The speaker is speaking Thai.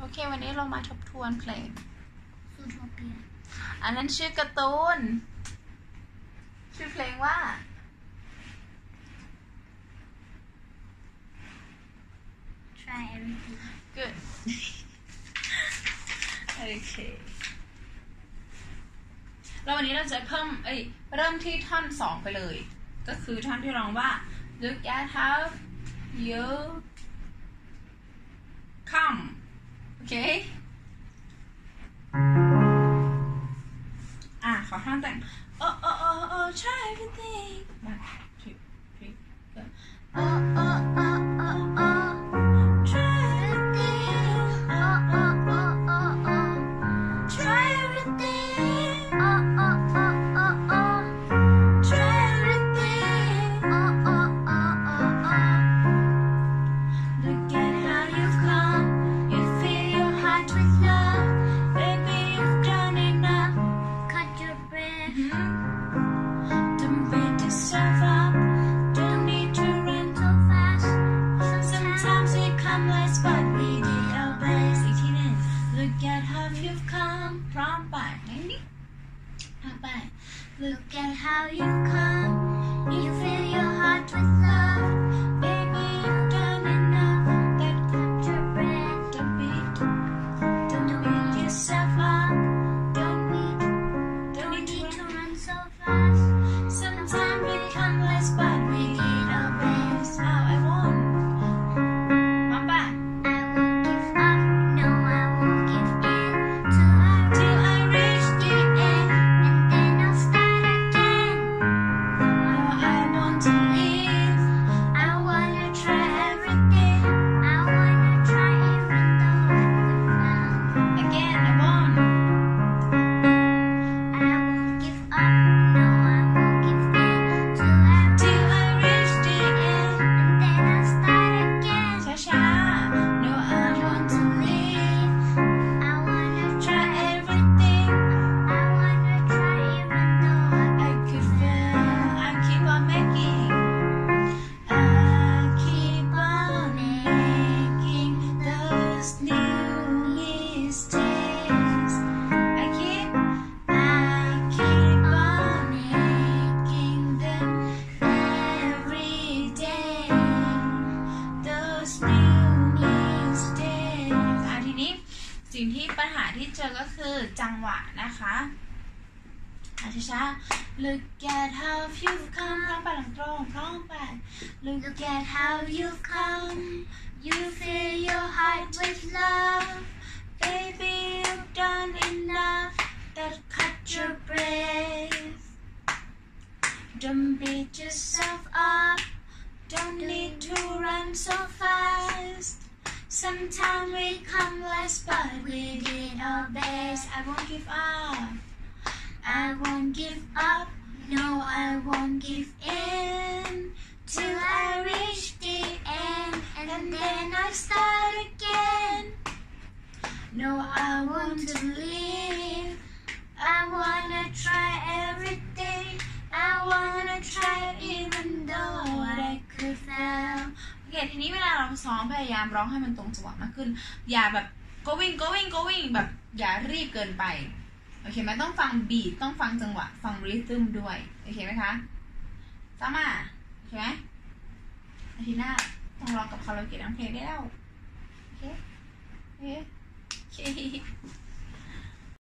โอเค วันนี้เรามาทบทวนเพลงซูโทเปียอันนั้นชื่อการ์ตูน ชื่อเพลงว่า try everything good โอเคแล้ววันนี้เราจะเพิ่ม เอ้ย เริ่มที่ท่อนสองไปเลย ก็คือท่อนที่ร้องว่า look at how you come โอเคอะขอท่อนแต่ง oh oh oh oh try everything look at how you've come คือจังหวะนะคะอะช้าๆ Look at how you've come พร้อมไปหลังตรงพร้อมไป Look at how you've come, you fill your heart with love. baby you've done enough that cut your breath Don't beat yourself Sometimes we come last, but we did our best. I won't give up. I won't give up. No I won't give in. Till I reach the end And then I start again. No I won't to โอเคทีนี้เวลาเราซ้อมพยายามร้องให้มันตรงจังหวะมากขึ้น อย่าแบบ going going going แบบอย่ารีบเกินไปโอเคไหมต้องฟังบีทต้องฟังจังหวะ ฟังริทึมด้วยโอเคไหมคะซ้ำอะโอเคไหมอาทิตย์หน้าต้องร้องกับคาราโอเกะร้องเพลงได้แล้วโอเคโอเค